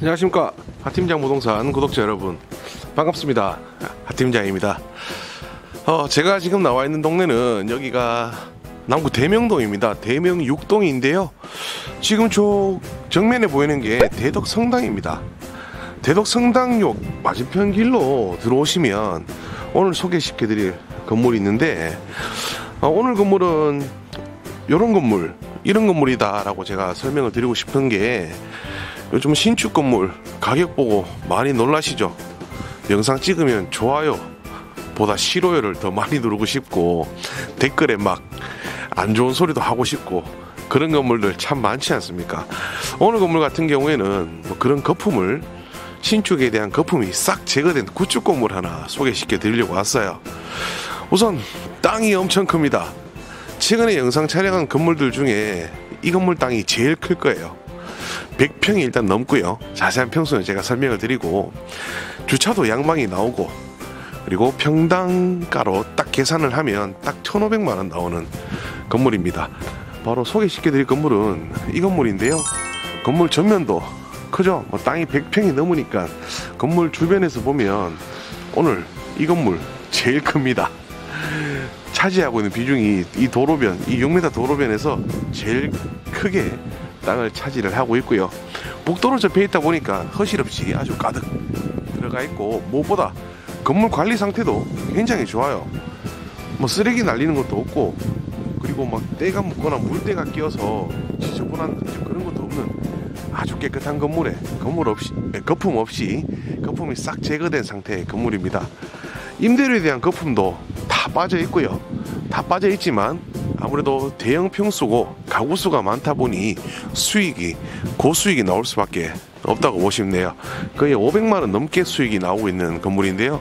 안녕하십니까. 하팀장 부동산 구독자 여러분. 반갑습니다. 하팀장입니다. 어, 제가 지금 나와 있는 동네는 여기가 남구 대명동입니다. 대명 6동인데요. 지금 저 정면에 보이는 게 대덕 성당입니다. 대덕 성당역 맞은편 길로 들어오시면 오늘 소개시켜 드릴 건물이 있는데 어, 오늘 건물은 이런 건물 이런 건물이다 라고 제가 설명을 드리고 싶은 게 요즘 신축 건물 가격 보고 많이 놀라시죠? 영상 찍으면 좋아요 보다 싫어요를 더 많이 누르고 싶고 댓글에 막 안 좋은 소리도 하고 싶고 그런 건물들 참 많지 않습니까? 오늘 건물 같은 경우에는 뭐 그런 거품을 신축에 대한 거품이 싹 제거된 구축 건물 하나 소개시켜 드리려고 왔어요. 우선 땅이 엄청 큽니다. 최근에 영상 촬영한 건물들 중에 이 건물 땅이 제일 클 거예요. 100평이 일단 넘고요. 자세한 평수는 제가 설명을 드리고 주차도 양방이 나오고 그리고 평당가로 딱 계산을 하면 딱 1,500만 원 나오는 건물입니다. 바로 소개시켜 드릴 건물은 이 건물인데요. 건물 전면도 크죠? 뭐 땅이 100평이 넘으니까 건물 주변에서 보면 오늘 이 건물 제일 큽니다. 차지하고 있는 비중이 이 도로변, 이 6m 도로변에서 제일 크게 땅을 차지를 하고 있고요. 복도로 접해 있다 보니까 허실 없이 아주 가득 들어가 있고 무엇보다 건물 관리 상태도 굉장히 좋아요. 뭐 쓰레기 날리는 것도 없고 그리고 막 때가 묻거나 물때가 끼어서 지저분한 그런 것도 없는 아주 깨끗한 건물에 건물 없이 거품 없이 거품이 싹 제거된 상태의 건물입니다. 임대료에 대한 거품도 다 빠져 있고요. 다 빠져 있지만 아무래도 대형 평수고 가구 수가 많다 보니 수익이 고수익이 나올 수밖에 없다고 보시면 돼요. 거의 500만 원 넘게 수익이 나오고 있는 건물인데요.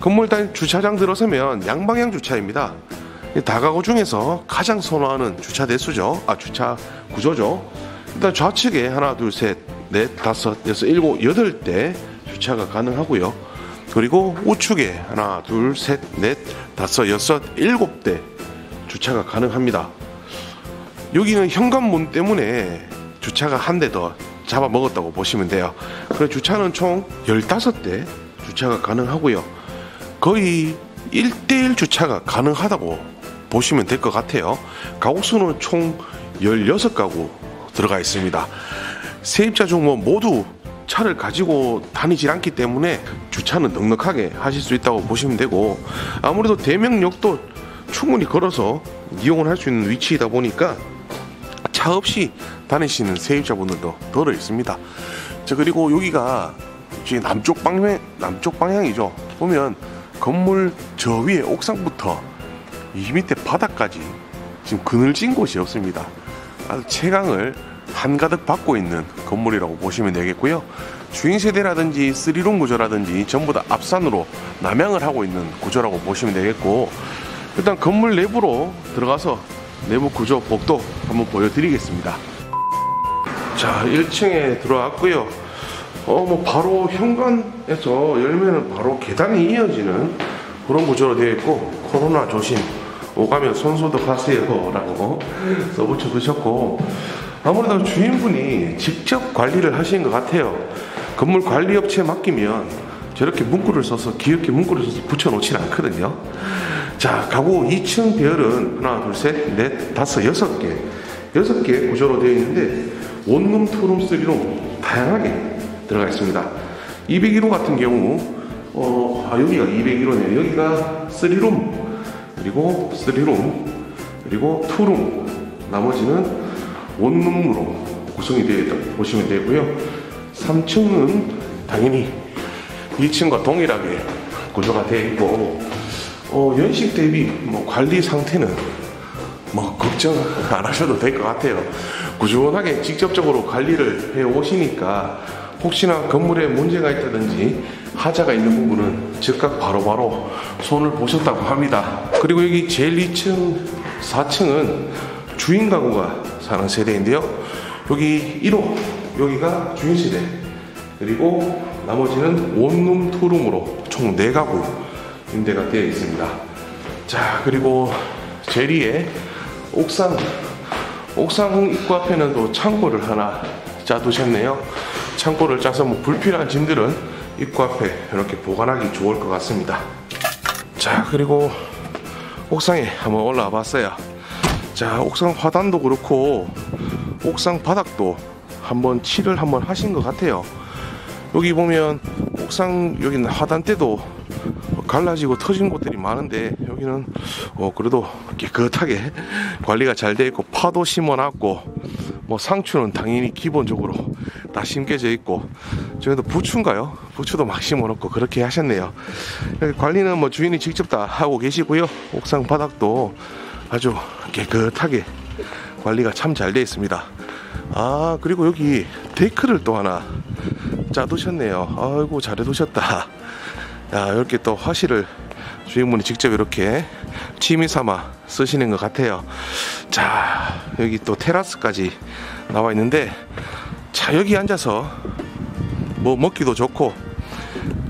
건물 일단 주차장 들어서면 양방향 주차입니다. 다가구 중에서 가장 선호하는 주차 대수죠. 아 주차 구조죠. 일단 좌측에 하나, 둘, 셋, 넷, 다섯, 여섯, 일곱, 여덟 대 주차가 가능하고요. 그리고 우측에 하나, 둘, 셋, 넷, 다섯, 여섯, 일곱 대 주차가 가능합니다. 여기는 현관문 때문에 주차가 한 대 더 잡아먹었다고 보시면 돼요. 그래서 주차는 총 15대 주차가 가능하고요. 거의 1대1 주차가 가능하다고 보시면 될 것 같아요. 가구 수는 총 16가구 들어가 있습니다. 세입자 중뭐 모두 차를 가지고 다니질 않기 때문에 주차는 넉넉하게 하실 수 있다고 보시면 되고 아무래도 대명역도 충분히 걸어서 이용을 할 수 있는 위치이다 보니까 차 없이 다니시는 세입자분들도 덜어 있습니다. 자 그리고 여기가 남쪽 방향 남쪽 방향이죠. 보면 건물 저 위에 옥상부터 이 밑에 바닥까지 지금 그늘진 곳이 없습니다. 아주 채광을 한가득 받고 있는 건물이라고 보시면 되겠고요. 주인 세대라든지 쓰리룸 구조라든지 전부 다 앞산으로 남향을 하고 있는 구조라고 보시면 되겠고 일단 건물 내부로 들어가서 내부 구조 복도 한번 보여드리겠습니다. 자, 1층에 들어왔고요. 어, 뭐 바로 현관에서 열면은 바로 계단이 이어지는 그런 구조로 되어 있고 코로나 조심 오가면 손소독 하세요라고 써붙여 두셨고 아무래도 주인분이 직접 관리를 하시는 것 같아요. 건물 관리 업체에 맡기면 저렇게 문구를 써서 귀엽게 문구를 써서 붙여놓진 않거든요. 자, 가구 2층 배열은 하나, 둘, 셋, 넷, 다섯, 여섯 개, 여섯 개 구조로 되어 있는데 원룸, 투룸, 쓰리룸 다양하게 들어가 있습니다. 201호 같은 경우 어, 아, 여기가 201호네요. 여기가 쓰리룸 그리고 쓰리룸 그리고 투룸 나머지는 원룸으로 구성이 되어 있다고 보시면 되고요. 3층은 당연히 2층과 동일하게 구조가 되어 있고 어, 연식 대비 뭐 관리 상태는 뭐 걱정 안 하셔도 될 것 같아요. 꾸준하게 직접적으로 관리를 해 오시니까 혹시나 건물에 문제가 있다든지 하자가 있는 부분은 즉각 바로바로 손을 보셨다고 합니다. 그리고 여기 제일 2층, 4층은 주인 가구가 사는 세대인데요. 여기 1호, 여기가 주인 세대. 그리고 나머지는 원룸, 투룸으로 총 4가구 임대가 되어 있습니다. 자, 그리고 제리에 옥상, 옥상 입구 앞에는 또 창고를 하나 짜두셨네요. 창고를 짜서 뭐 불필요한 짐들은 입구 앞에 이렇게 보관하기 좋을 것 같습니다. 자 그리고 옥상에 한번 올라와 봤어요. 자 옥상 화단도 그렇고 옥상 바닥도 한번 칠을 한번 하신 것 같아요. 여기 보면 옥상 여기는 하단대도 갈라지고 터진 곳들이 많은데 여기는 어 그래도 깨끗하게 관리가 잘 돼 있고 파도 심어놨고 뭐 상추는 당연히 기본적으로 다 심겨져 있고 저희도 부추인가요? 부추도 막 심어놓고 그렇게 하셨네요. 여기 관리는 뭐 주인이 직접 다 하고 계시고요. 옥상 바닥도 아주 깨끗하게 관리가 참 잘 돼 있습니다. 아 그리고 여기 데크를 또 하나 짜두셨네요. 아이고 잘해두셨다. 야 이렇게 또 화실을 주인분이 직접 이렇게 취미 삼아 쓰시는 것 같아요. 자 여기 또 테라스까지 나와 있는데 자 여기 앉아서 뭐 먹기도 좋고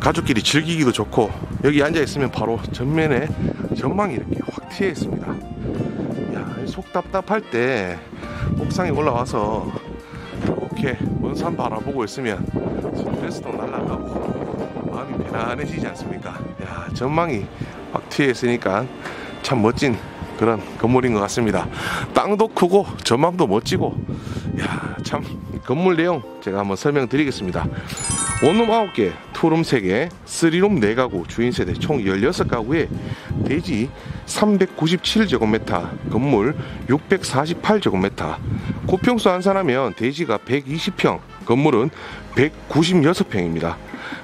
가족끼리 즐기기도 좋고 여기 앉아 있으면 바로 전면에 전망이 이렇게 확 튀어 있습니다. 야 속 답답할 때 옥상에 올라와서 이렇게 먼산 바라보고 있으면 스트레스도 날아가고 마음이 편안해지지 않습니까? 야 전망이 확 튀어 있으니까 참 멋진 그런 건물인 것 같습니다. 땅도 크고 전망도 멋지고 야 참 건물 내용 제가 한번 설명드리겠습니다. 원룸 9개, 투룸 3개, 3룸 4가구, 주인 세대 총 16가구에 대지 397제곱미터, 건물 648제곱미터, 고평수 한산하면 대지가 120평, 건물은 196평입니다.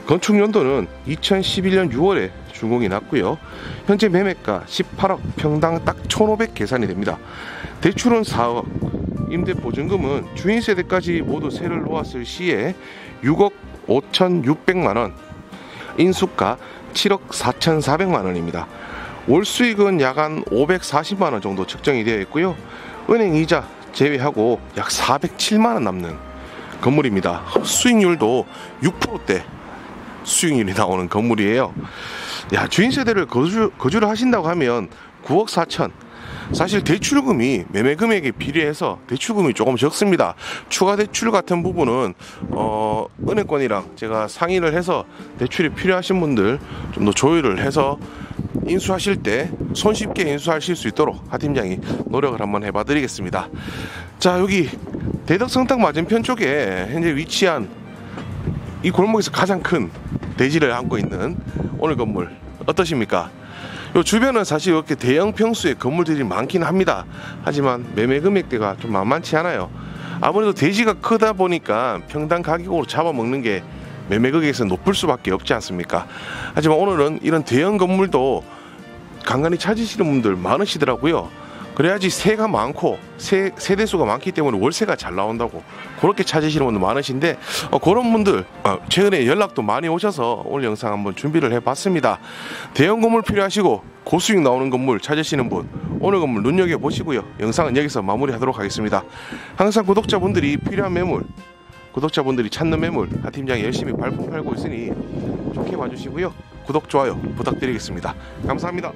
건축 연도는 2011년 6월에 준공이 났고요. 현재 매매가 18억 평당 딱 1,500 계산이 됩니다. 대출은 4억, 임대 보증금은 주인 세대까지 모두 세를 놓았을 시에 6억 5,600만 원, 인수가 7억 4,400만 원입니다. 월 수익은 약 한 540만 원 정도 측정이 되어 있고요. 은행 이자 제외하고 약 407만 원 남는 건물입니다. 수익률도 6%대 수익률이 나오는 건물이에요. 야 주인 세대를 거주 거주를 하신다고 하면 9억 4천. 사실 대출금이 매매 금액에 비례해서 대출금이 조금 적습니다. 추가 대출 같은 부분은 어 은행권이랑 제가 상의를 해서 대출이 필요하신 분들 좀 더 조율을 해서 인수하실 때 손쉽게 인수하실 수 있도록 하 팀장이 노력을 한번 해봐 드리겠습니다. 자 여기 대덕성당 맞은편 쪽에 현재 위치한 이 골목에서 가장 큰 대지를 안고 있는 오늘 건물 어떠십니까? 요 주변은 사실 이렇게 대형 평수의 건물들이 많긴 합니다. 하지만 매매 금액대가 좀 만만치 않아요. 아무래도 대지가 크다 보니까 평당 가격으로 잡아먹는 게 매매 가격에서 높을 수밖에 없지 않습니까? 하지만 오늘은 이런 대형 건물도 간간히 찾으시는 분들 많으시더라고요. 그래야지 세가 많고 세, 세대수가 많기 때문에 월세가 잘 나온다고 그렇게 찾으시는 분들 많으신데 어, 그런 분들 어, 최근에 연락도 많이 오셔서 오늘 영상 한번 준비를 해봤습니다. 대형 건물 필요하시고 고수익 나오는 건물 찾으시는 분 오늘 건물 눈여겨보시고요. 영상은 여기서 마무리하도록 하겠습니다. 항상 구독자분들이 필요한 매물 구독자분들이 찾는 매물 하 팀장이 열심히 발품 팔고 있으니 좋게 봐주시고요. 구독 좋아요 부탁드리겠습니다. 감사합니다